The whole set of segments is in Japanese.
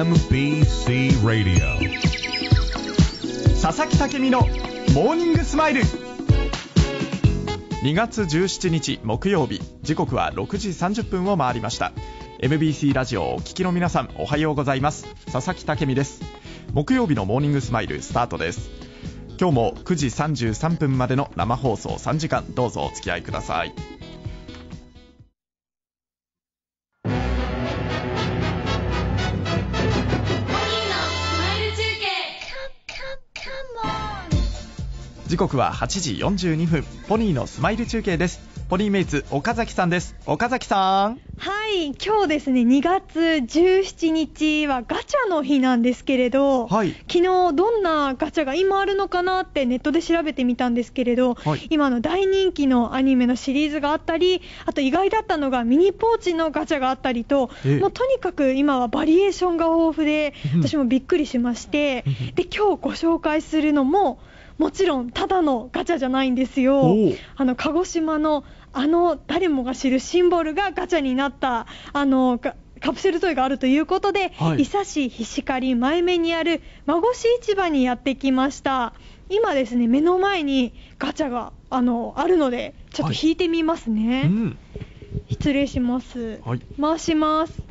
MBC Radio. 佐々木健美のモーニングスマイル。2月17日木曜日。時刻は6時30分を回りました。MBC ラジオをお聞きの皆さんおはようございます。佐々木健美です。木曜日のモーニングスマイルスタートです。今日も9時33分までの生放送3時間どうぞお付き合いください。時刻は8時42分。ポニーのスマイル中継です。ポニーメイツ岡崎さんです。岡崎さん。はい、今日ですね、2月17日はガチャの日なんですけれど、はい。昨日どんなガチャが今あるのかなってネットで調べてみたんですけれど、はい。今の大人気のアニメのシリーズがあったり、あと意外だったのがミニポーチのガチャがあったりと、ええ。もうとにかく今はバリエーションが豊富で、うん私もびっくりしましてうん、で、今日ご紹介するのも、もちろんただのガチャじゃないんですよ。あの鹿児島のあの誰もが知るシンボルがガチャになったあのカカプセルトイがあるということで、はい。伊佐市菱刈前目にある孫市市場にやってきました。今ですね目の前にガチャがあのあるのでちょっと引いてみますうね、ん。失礼します、はい。回します。お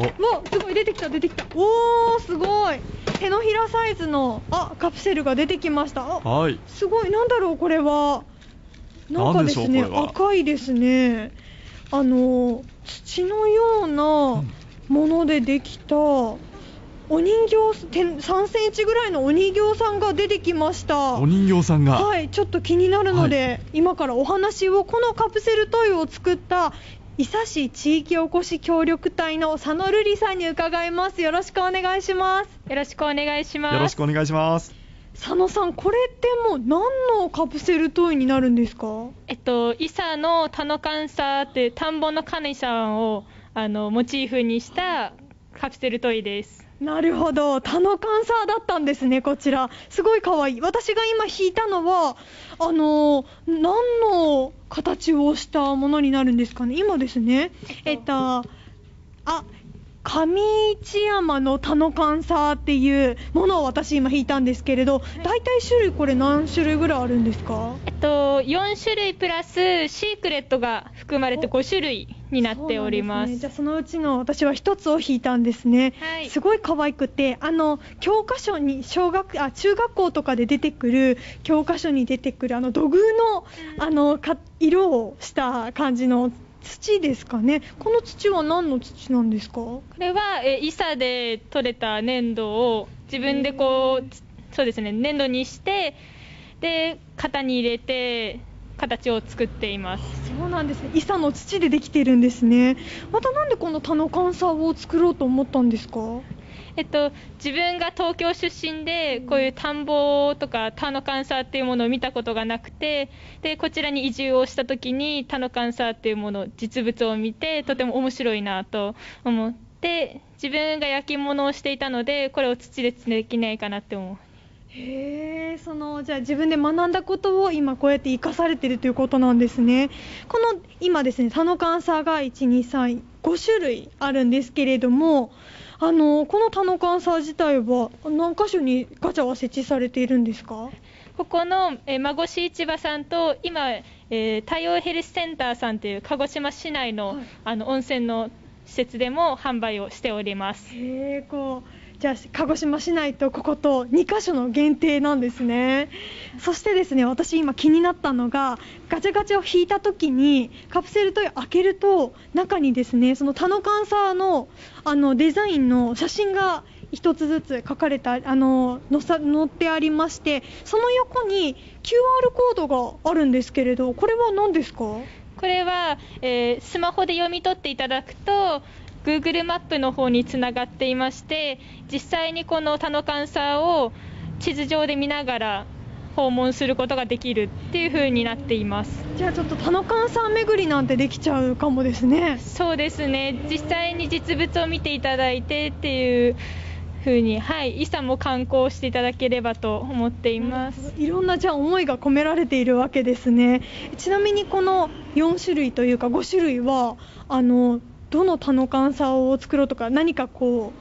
わすごい出てきた出てきた。おーすごい。手のひらサイズのあカプセルが出てきました。あはい。すごい、なんだろう、これは。なんかですね、赤いですね。あの、土のようなものでできた、お人形、てん3センチぐらいのお人形さんが出てきました。お人形さんが、はい、ちょっと気になるので、今からお話を、このカプセルトイを作った、伊佐市地域おこし協力隊の佐野瑠璃さんに伺います。よろしくお願いします。よろしくお願いします。よろしくお願いします佐野さん、これってもう何のカプセルトイになるんですか？えっと、伊佐の田の神さって田んぼの神様をあのモチーフにしたカプセルトイです。なるほど、タノカンサーだったんですね、こちら。すごい可愛い。私が今引いたのは、あのー、何の形をしたものになるんですかね。今ですね、えっと、あ、上市山のタノカンサーっていうものを私今引いたんですけれど、大体種類これ何種類ぐらいあるんですか？えっと、4種類プラスシークレットが含まれて5種類になっております。ね、じゃあそのうちの私は一つを引いたんですね、はい。すごい可愛くてあの教科書に小学あ中学校とかで出てくる教科書に出てくるあの土偶のあのか色をした感じの土ですかね。この土は何の土なんですか？これは、え伊佐で採れた粘土を自分でこう、つそうですね、粘土にして、で、型に入れて、形を作っています。そうなんですね。伊佐の土でできてるんですね。またなんでこのタノカンサーを作ろうと思ったんですか？えっと、自分が東京出身でこういう田んぼとか田の観察っていうものを見たことがなくてでこちらに移住をした時に田の観察っていうもの実物を見てとても面白いなと思って自分が焼き物をしていたのでこれを土でできないかなって思うへえそのじゃあ自分で学んだことを今こうやって生かされてるということなんですね。この今ですねタノカンサーが1235種類あるんですけれどもあのこのタノカンサー自体は何箇所にガチャは設置されているんですか？ここの、えー孫市市場さんと今、えー太陽ヘルスセンターさんという鹿児島市内の,、はい。あの温泉の施設でも販売をしております。へえこうじゃあ鹿児島市内とここと2カ所の限定なんですね。そしてですね私今気になったのがガチャガチャを引いた時にカプセルトイを開けると中にですねそのタノカンサーのあのデザインの写真が一つずつ書かれたあの載さ載ってありましてその横に QR コードがあるんですけれどこれは何ですか？これは、えースマホで読み取っていただくと Google マップの方につながっていまして実際にこの田のカンサーを地図上で見ながら訪問することができるっていう風になっています。じゃあちょっと田野関さん巡りなんてできちゃうかもですね。そうですね。実際に実物を見ていただいてっていう風にはい伊佐も観光していただければと思っています。いろんなじゃあ思いが込められているわけですね。ちなみにこの4種類というか5種類はあのどの田の神さを作ろうとか何かこ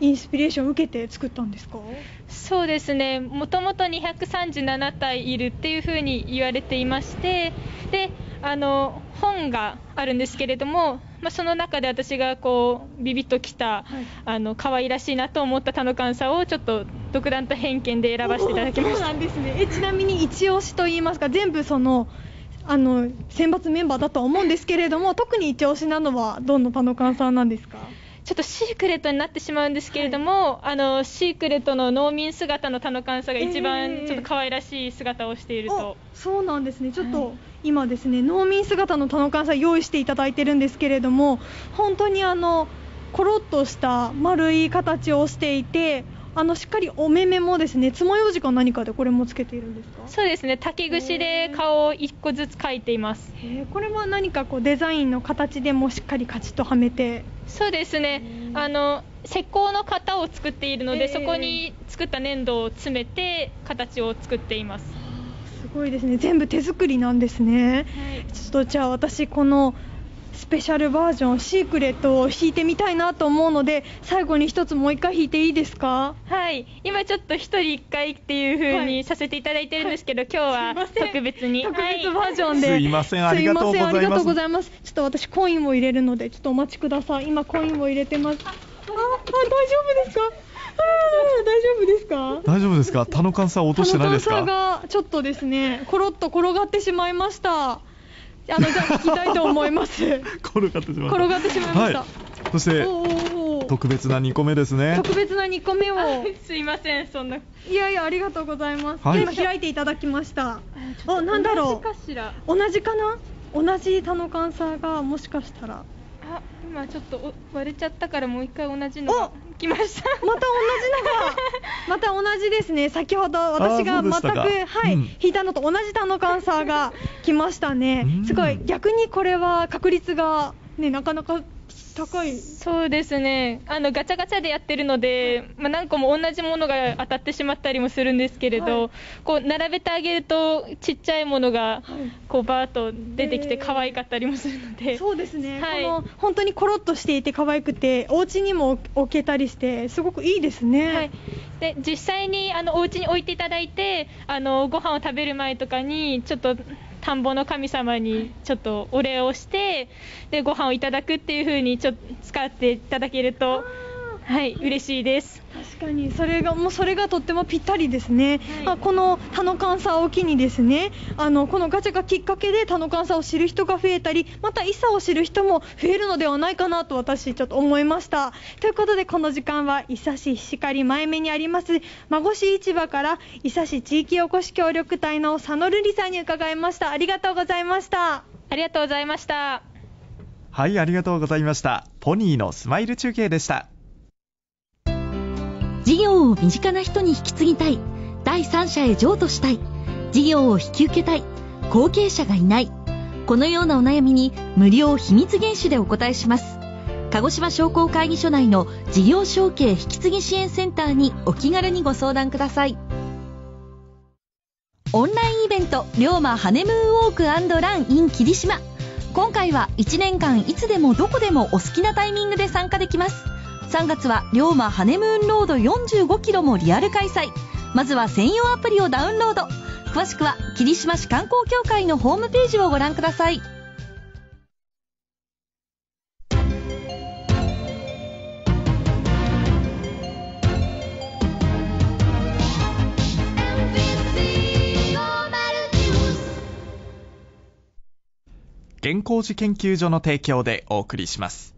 うインスピレーションを受けて作ったんですか？そうですね。もともと237体いるっていうふうに言われていましてであの本があるんですけれども、まあ、その中で私がこうビビッときた、はい、あの可愛らしいなと思った田の神さをちょっと独断と偏見で選ばせていただきました。そうなんですね。えちなみに一押しといいますか全部そのあの選抜メンバーだとは思うんですけれども特に一押しなのはどの田の神さんなんですか？ちょっとシークレットになってしまうんですけれども、はい、あのシークレットの農民姿の田の神さが一番ちょっと可愛らしい姿をしていると、えー、そうなんですね。ちょっと、今ですね農民姿の田の神さ用意していただいてるんですけれども本当にあのコロッとした丸い形をしていてあのしっかりお目目もですね爪楊枝か何かでこれもつけているんですか？そうですね。竹串で顔を1個ずつ描いています。これは何かこうデザインの形でもしっかりカチッとはめて。そうですね。あの石膏の型を作っているので、そこに作った粘土を詰めて形を作っています。すごいですね。全部手作りなんですね、はい、ちょっとじゃあ私このスペシャルバージョンシークレットを弾いてみたいなと思うので最後に一つもう一回弾いていいですか？はい。今ちょっと一人一回っていう風にさせていただいてるんですけど、はい、今日は特別に。特別バージョンで、はい、すいません。ありがとうございます。ありがとうございます。ちょっと私コインを入れるのでちょっとお待ちください。今コインを入れてます。ああ大丈夫ですか？大丈夫ですか？大丈夫ですか？田の関さん落としてないですか？田の関がちょっとですねコロッと転がってしまいましたあのじゃあ聞きたいと思います。転がってしまいました。転がってしまいました。はい、そして特別な2個目ですね。特別な2個目を。すいませんそんな。いやいやありがとうございます。はい、今開いていただきました。あなんだろう。同じかな？同じタノカンサーがもしかしたら。あ今ちょっと割れちゃったからもう一回同じのが来ました。また同じのがまた同じですね。先ほど私が全くはい、うん、引いたのと同じタノカンサーが来ましたね。すごい。逆にこれは確率がねなかなか高い。そうですね。あのガチャガチャでやってるので、はい、まあ、何個も同じものが当たってしまったりもするんですけれど、はい、こう並べてあげるとちっちゃいものがこうバーッと出てきて可愛かったりもするので、えー、そうですね、はい、この本当にコロッとしていて可愛くてお家にも置けたりしてすごくいいですね、はい、で実際にあのお家に置いていただいてあのご飯を食べる前とかにちょっと田んぼの神様にちょっとお礼をしてでご飯をいただくっていう風にちょっと使っていただけるとはい嬉しいです。確かにそれがもうそれがとってもぴったりですね、はい、この田の監査を機にですねあのこのガチャがきっかけで田の監査を知る人が増えたりまた伊佐を知る人も増えるのではないかなと私ちょっと思いました。ということでこの時間は伊佐市石狩前目にあります孫市市場から伊佐市地域おこし協力隊の佐野瑠璃さんに伺いました。ありがとうございました。ありがとうございました。はいありがとうございました。ポニーのスマイル中継でした事業を身近な人に引き継ぎたい。第三者へ譲渡したい。事業を引き受けたい。後継者がいない。このようなお悩みに無料秘密厳守でお答えします。鹿児島商工会議所内の事業承継引き継ぎ支援センターにお気軽にご相談ください。オンラインイベント龍馬ハネムーンウォークラン in 霧島。今回は1年間いつでもどこでもお好きなタイミングで参加できます。3月は龍馬ハネムーンロード45キロもリアル開催。まずは専用アプリをダウンロード。詳しくは霧島市観光協会のホームページをご覧ください。健康寺研究所の提供でお送りします。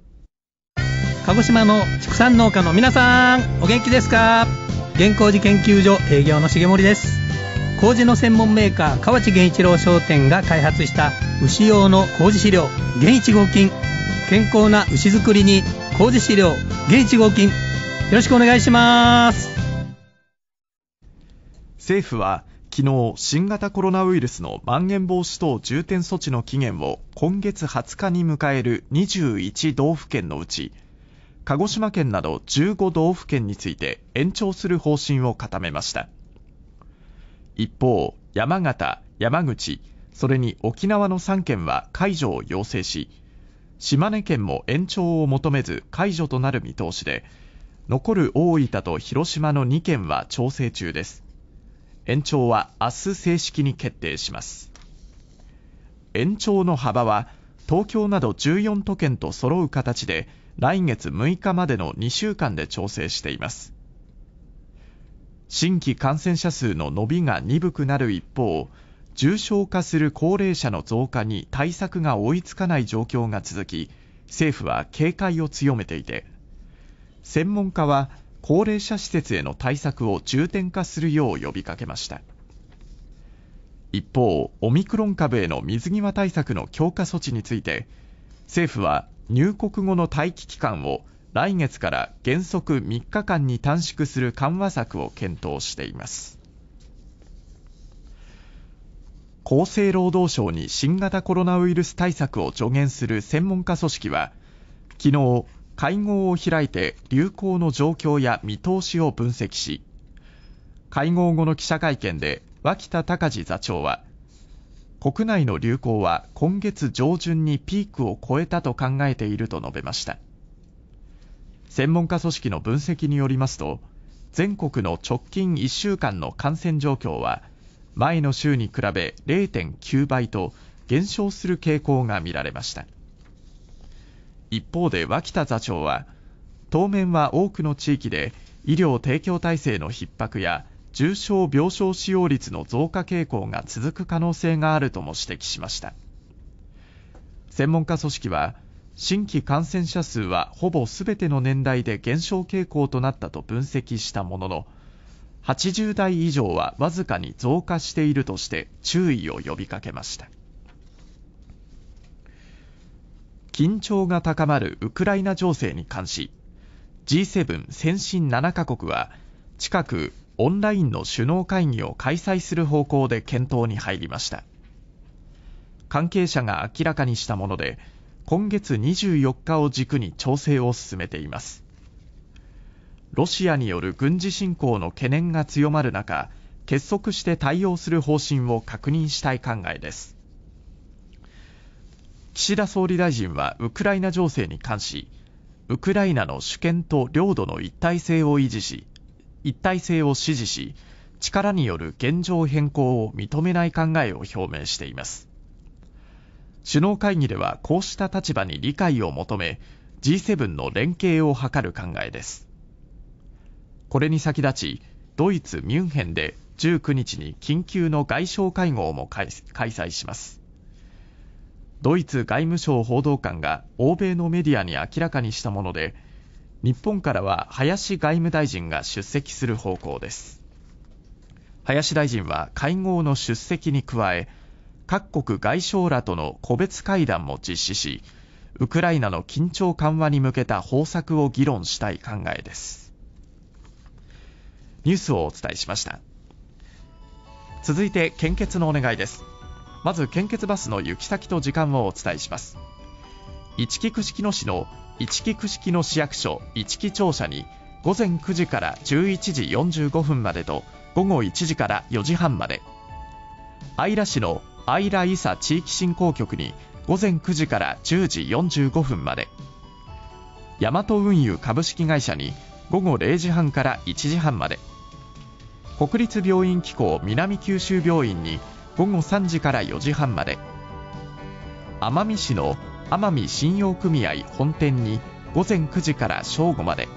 鹿児島の畜産農家の皆さんお元気ですか？健康寺研究所営業の重森です。麹の専門メーカー河内源一郎商店が開発した牛用の麹飼料源一合金。健康な牛作りに麹飼料源一合金。よろしくお願いします。政府は昨日新型コロナウイルスのまん延防止等重点措置の期限を今月20日に迎える21道府県のうち鹿児島県など15道府県について延長する方針を固めました。一方山形山口それに沖縄の3県は解除を要請し島根県も延長を求めず解除となる見通しで残る大分と広島の2県は調整中です。延長は明日正式に決定します。延長の幅は東京など14都県と揃う形で来月6日までの2週間で調整しています。新規感染者数の伸びが鈍くなる一方重症化する高齢者の増加に対策が追いつかない状況が続き政府は警戒を強めていて専門家は高齢者施設への対策を重点化するよう呼びかけました。一方オミクロン株への水際対策の強化措置について政府は入国後の待機期間を来月から原則3日間に短縮する緩和策を検討しています。厚生労働省に新型コロナウイルス対策を助言する専門家組織は昨日会合を開いて流行の状況や見通しを分析し会合後の記者会見で脇田隆字座長は国内の流行は今月上旬にピークを超えたと考えていると述べました。専門家組織の分析によりますと全国の直近1週間の感染状況は前の週に比べ0.9倍と減少する傾向が見られました。一方で脇田座長は当面は多くの地域で医療提供体制の逼迫や重症病床使用率の増加傾向が続く可能性があるとも指摘しました。専門家組織は新規感染者数はほぼすべての年代で減少傾向となったと分析したものの80代以上はわずかに増加しているとして注意を呼びかけました。緊張が高まるウクライナ情勢に関し G7 先進7カ国は近くオンラインの首脳会議を開催する方向で検討に入りました。関係者が明らかにしたもので今月24日を軸に調整を進めています。ロシアによる軍事侵攻の懸念が強まる中結束して対応する方針を確認したい考えです。岸田総理大臣はウクライナ情勢に関しウクライナの主権と領土の一体性を維持し一体性を支持し力による現状変更を認めない考えを表明しています。首脳会議ではこうした立場に理解を求め G7 の連携を図る考えです。これに先立ちドイツ・ミュンヘンで19日に緊急の外相会合も開催します。ドイツ外務省報道官が欧米のメディアに明らかにしたもので日本からは林外務大臣が出席する方向です。林大臣は会合の出席に加え各国外相らとの個別会談も実施しウクライナの緊張緩和に向けた方策を議論したい考えです。ニュースをお伝えしました。続いて献血のお願いです。まず献血バスの行き先と時間をお伝えします。一木串野市の一木串野市役所一木庁舎に午前9時から11時45分までと午後1時から4時半まで。姶良市の姶良伊佐地域振興局に午前9時から10時45分まで。大和運輸株式会社に午後0時半から1時半まで。国立病院機構南九州病院に午後3時から4時半まで。奄美市の奄美信用組合本店に午前9時から正午まで。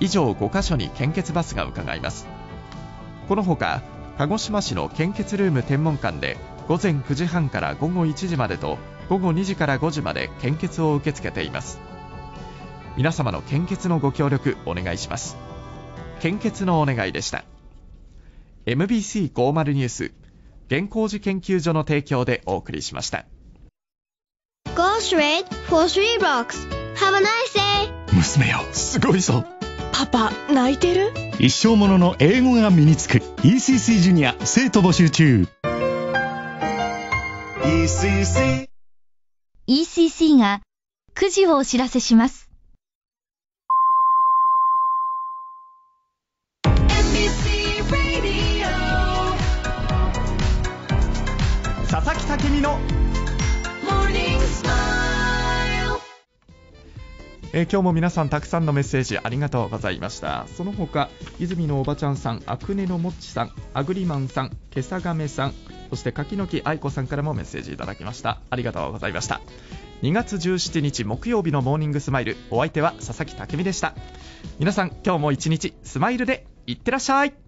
以上5カ所に献血バスが伺います。このほか鹿児島市の献血ルーム天文館で午前9時半から午後1時までと午後2時から5時まで献血を受け付けています。皆様の献血のご協力お願いします。献血のお願いでした。MBC50 ニュース健康寺研究所の提供でお送りしました。gosh rate for three blocks. Have a nice day. 娘よ、すごいぞ。パパ、泣いてる？一生ものの英語が身につく。ECC ジュニア、生徒募集中。ECC。ECC が、くじをお知らせします。佐々木武美のえー今日も皆さんたくさんのメッセージありがとうございました。その他泉のおばちゃんさんアクネのもっちさんアグリマンさんけさがめさんそして柿の木愛子さんからもメッセージいただきました。ありがとうございました。2月17日木曜日のモーニングスマイル。お相手は佐々木武美でした。皆さん今日も一日スマイルでいってらっしゃい。